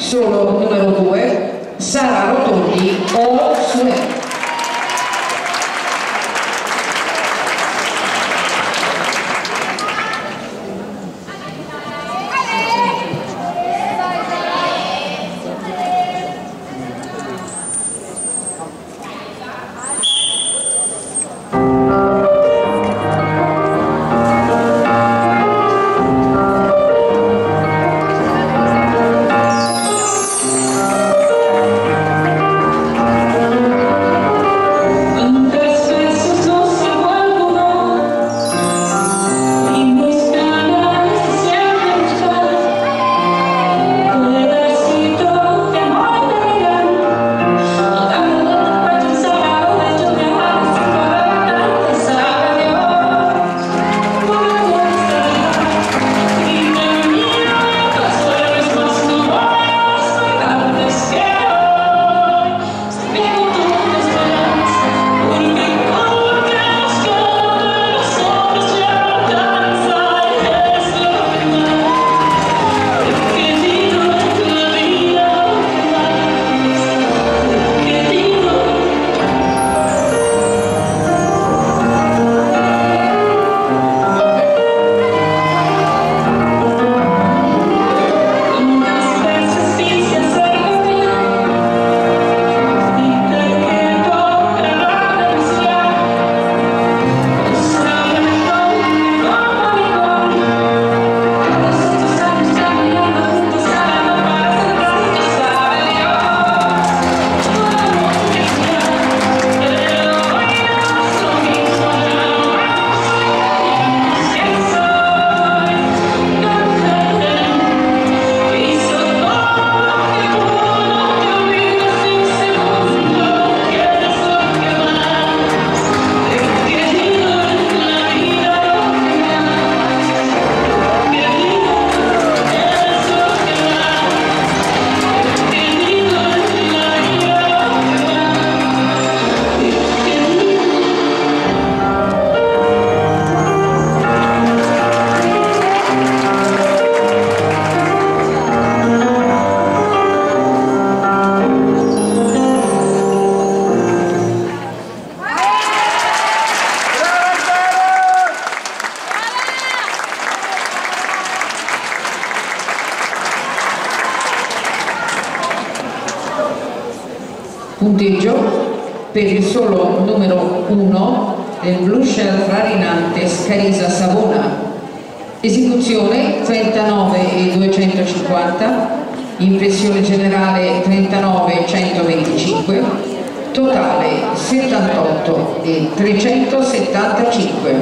solo numero 2 Sara Rotondi o Sue. Punteggio per il solo numero 1 del Blue Shell Rarinante Scarisa Savona. Esecuzione 39 e 250 impressione generale 39 125 totale 78 e 375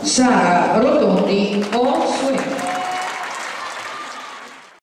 Sara Rotondi o